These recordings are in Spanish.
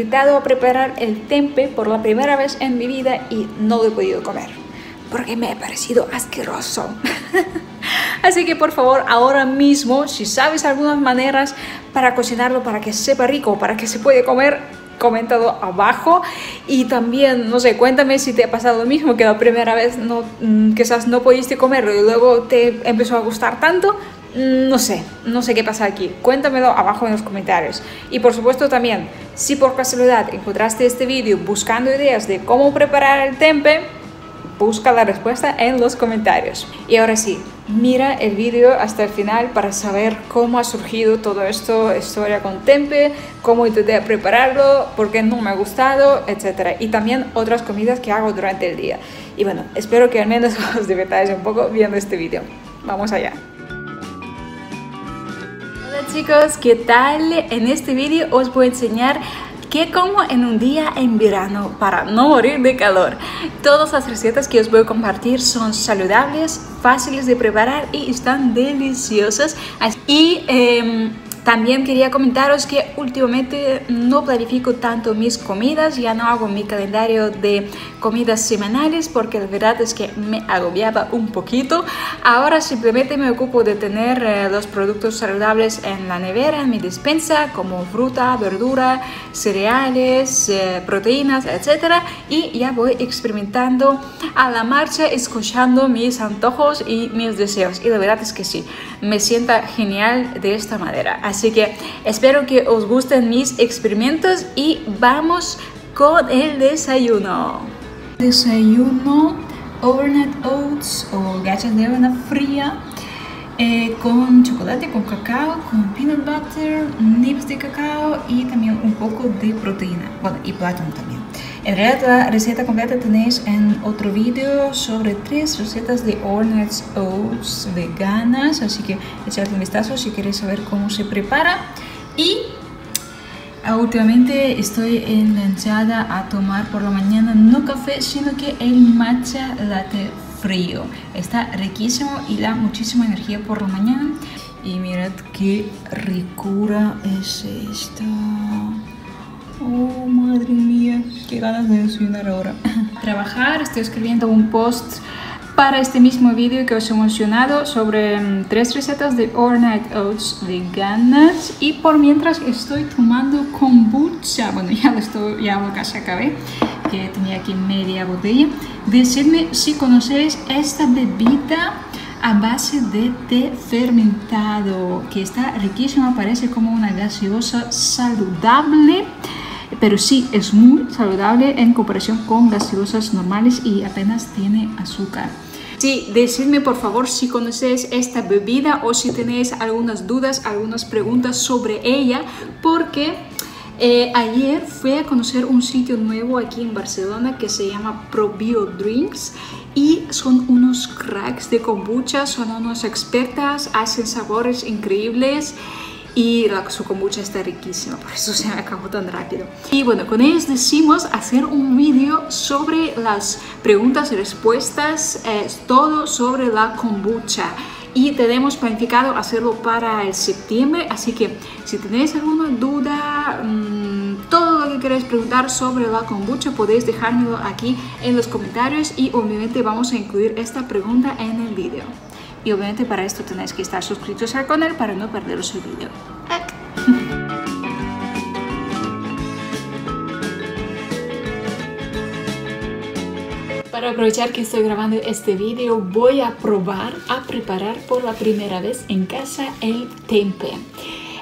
intentado preparar el tempe por la primera vez en mi vida y no lo he podido comer porque me ha parecido asqueroso. Así que por favor, ahora mismo, si sabes algunas maneras para cocinarlo para que sepa rico, para que se puede comer, comentado abajo y también, no sé, cuéntame si te ha pasado lo mismo, que la primera vez no, mm, quizás no pudiste comerlo y luego te empezó a gustar tanto, no sé, no sé qué pasa aquí. Cuéntamelo abajo en los comentarios. Y por supuesto también, si por casualidad encontraste este vídeo buscando ideas de cómo preparar el tempe, busca la respuesta en los comentarios. Y ahora sí, mira el vídeo hasta el final para saber cómo ha surgido todo esto, historia con Tempe, cómo intenté prepararlo, por qué no me ha gustado, etc. Y también otras comidas que hago durante el día. Y bueno, espero que al menos os divirtáis un poco viendo este vídeo. Vamos allá. Chicos, ¿qué tal? En este vídeo os voy a enseñar ¿Qué como en un día en verano para no morir de calor? Todas las recetas que os voy a compartir son saludables, fáciles de preparar y están deliciosas. Y eh, también quería comentaros que últimamente no planifico tanto mis comidas, ya no hago mi calendario de comidas semanales porque la verdad es que me agobiaba un poquito. Ahora simplemente me ocupo de tener eh, los productos saludables en la nevera, en mi despensa, como fruta, verdura, cereales, eh, proteínas, etc. Y ya voy experimentando a la marcha, escuchando mis antojos y mis deseos. Y la verdad es que sí, me sienta genial de esta manera. Así que espero que os gusten mis experimentos y vamos con el desayuno. Desayuno overnight oats o gachas de avena fría eh, con chocolate, con cacao, con peanut butter, nibs de cacao y también un poco de proteína. Bueno, y plátano también. En realidad la receta completa tenéis en otro vídeo sobre tres recetas de Overnight Oats veganas, así que echad un vistazo si queréis saber cómo se prepara. Y últimamente estoy enganchada a tomar por la mañana no café, sino que el matcha latte frío. Está riquísimo y da muchísima energía por la mañana. Y mirad qué ricura es esto. Oh, madre mía, qué ganas de desayunar ahora. Trabajar, estoy escribiendo un post para este mismo vídeo que os he mencionado sobre mm, tres recetas de overnight oats veganas y por mientras estoy tomando kombucha, bueno ya lo estoy, ya casi acabé, que tenía aquí media botella. Decidme si conocéis esta bebida a base de té fermentado, que está riquísima, parece como una gaseosa saludable pero sí es muy saludable en comparación con gaseosas normales y apenas tiene azúcar. Sí, decidme por favor si conocéis esta bebida o si tenéis algunas dudas, algunas preguntas sobre ella, porque eh, ayer fui a conocer un sitio nuevo aquí en Barcelona que se llama Probio Drinks y son unos cracks de kombucha, son unos expertas, hacen sabores increíbles y la, su kombucha está riquísima, por eso se me acabó tan rápido. Y bueno, con ellos decimos hacer un vídeo sobre las preguntas y respuestas, es todo sobre la kombucha. Y tenemos planificado hacerlo para el septiembre, así que si tenéis alguna duda, mmm, todo lo que queréis preguntar sobre la kombucha, podéis dejármelo aquí en los comentarios y obviamente vamos a incluir esta pregunta en el vídeo. Y obviamente para esto tenéis que estar suscritos al canal para no perderos el vídeo. Para aprovechar que estoy grabando este vídeo voy a probar a preparar por la primera vez en casa el tempe.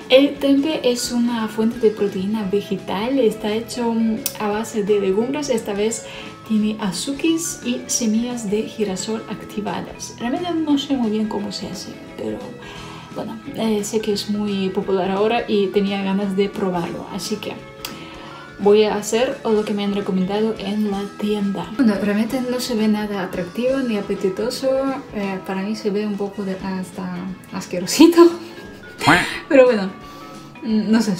El tempe es una fuente de proteína vegetal, está hecho a base de legumbres, esta vez tiene azúcares y semillas de girasol activadas. Realmente no sé muy bien cómo se hace, pero bueno, eh, sé que es muy popular ahora y tenía ganas de probarlo, así que voy a hacer lo que me han recomendado en la tienda. Bueno, realmente no se ve nada atractivo ni apetitoso, eh, para mí se ve un poco de hasta asquerosito, pero bueno, mm, no sé,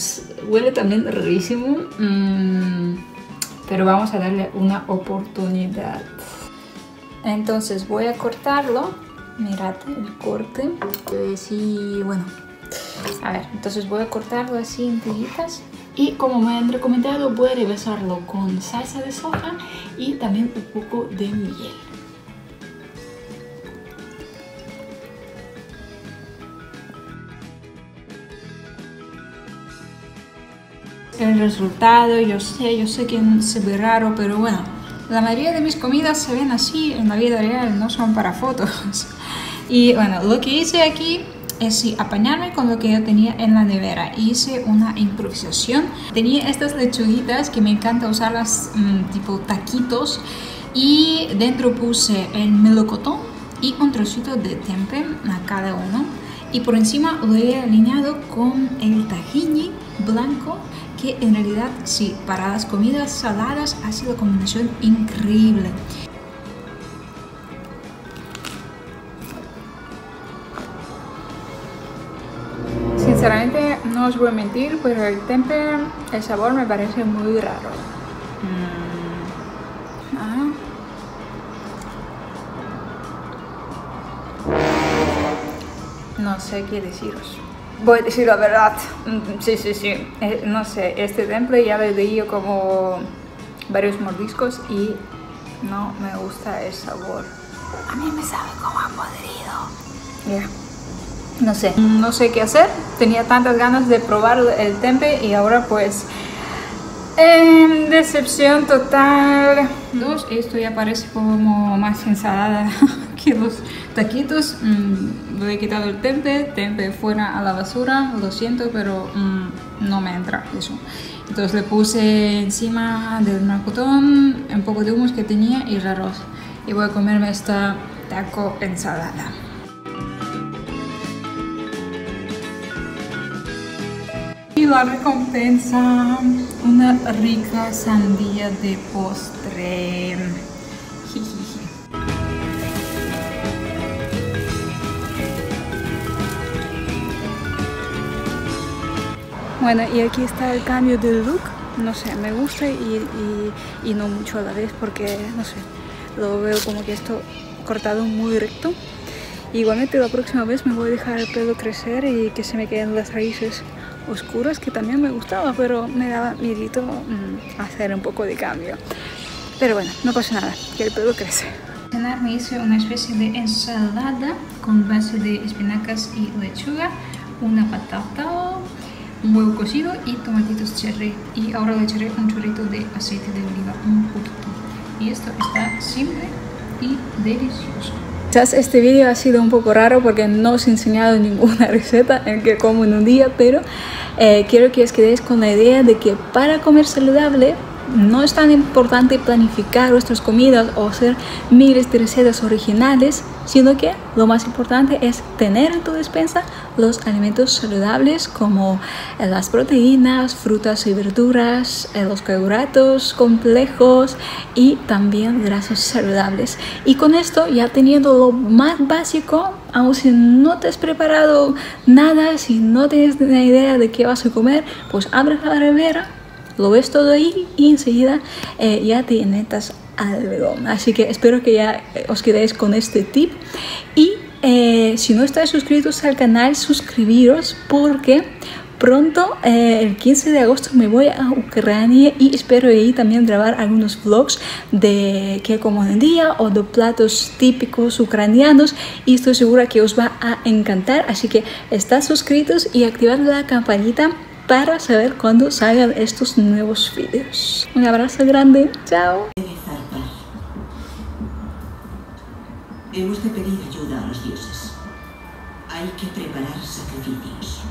huele también rarísimo. Mm, pero vamos a darle una oportunidad. Entonces voy a cortarlo. Mirad el corte. Sí, bueno. A ver, entonces voy a cortarlo así en tiritas Y como me han recomendado, voy a con salsa de soja y también un poco de miel. El resultado, yo sé, yo sé que se ve raro, pero bueno, la mayoría de mis comidas se ven así en la vida real, no son para fotos. Y bueno, lo que hice aquí es apañarme con lo que yo tenía en la nevera. Hice una improvisación. Tenía estas lechuguitas que me encanta usarlas mm, tipo taquitos y dentro puse el melocotón y un trocito de tempe a cada uno. Y por encima lo he alineado con el tahini blanco que en realidad sí, para las comidas saladas ha sido combinación increíble. Sinceramente no os voy a mentir, pero el tempe, el sabor me parece muy raro. Mm. Ah. No sé qué deciros. Voy a decir la verdad. Mm, sí, sí, sí. Eh, no sé, este temple ya le di como varios mordiscos y no me gusta el sabor. A mí me sabe como a podrido. Ya. No sé. No sé qué hacer. Tenía tantas ganas de probar el tempe y ahora pues... En decepción total. Dos, esto ya parece como más ensalada los taquitos. Mm, le he quitado el tempe, tempe fuera a la basura, lo siento, pero mm, no me entra eso. Entonces le puse encima del marcotón un poco de humus que tenía y el arroz. Y voy a comerme esta taco ensalada. Y la recompensa, una rica sandía de postre. Bueno, y aquí está el cambio de look. No sé, me gusta y, y, no mucho a la vez porque, no sé, lo veo como que esto cortado muy recto. Igualmente la próxima vez me voy a dejar el pelo crecer y que se me queden las raíces oscuras que también me gustaba, pero me daba miedito mm, hacer un poco de cambio. Pero bueno, no pasa nada, que el pelo crece. Cenar me hice una especie de ensalada con base de espinacas y lechuga, una patata, un huevo cocido y tomatitos cherry. Y ahora le echaré un chorrito de aceite de oliva, un poquito. Y esto está simple y delicioso. Quizás este vídeo ha sido un poco raro porque no os he enseñado ninguna receta en que como en un día, pero eh, quiero que os quedéis con la idea de que para comer saludable no es tan importante planificar nuestras comidas o hacer miles de recetas originales, sino que lo más importante es tener en tu despensa los alimentos saludables como eh, las proteínas, frutas y verduras, eh, los carbohidratos complejos y también grasas saludables. Y con esto, ya teniendo lo más básico, aun si no te has preparado nada, si no tienes ni idea de qué vas a comer, pues abres la nevera lo ves todo ahí y enseguida eh, ya te netas algo. Así que espero que ya eh, os quedéis con este tip y eh, si no estáis suscritos al canal, suscribiros porque pronto, el 15 de agosto, me voy a Ucrania y espero ahí también grabar algunos vlogs de qué como en día o de platos típicos ucranianos y estoy segura que os va a encantar. Así que estad suscritos y activad la campanita para saber cuándo salgan estos nuevos vídeos. Un abrazo grande, chao. Hemos de pedir ayuda a los dioses. Hay que preparar sacrificios.